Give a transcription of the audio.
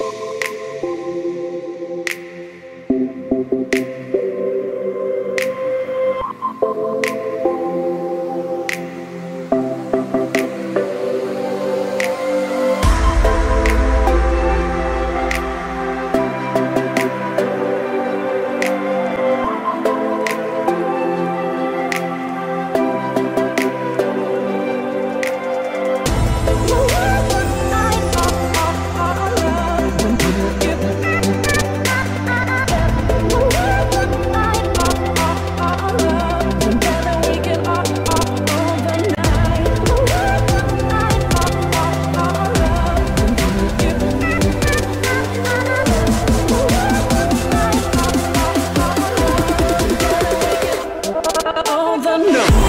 Bye. thunder.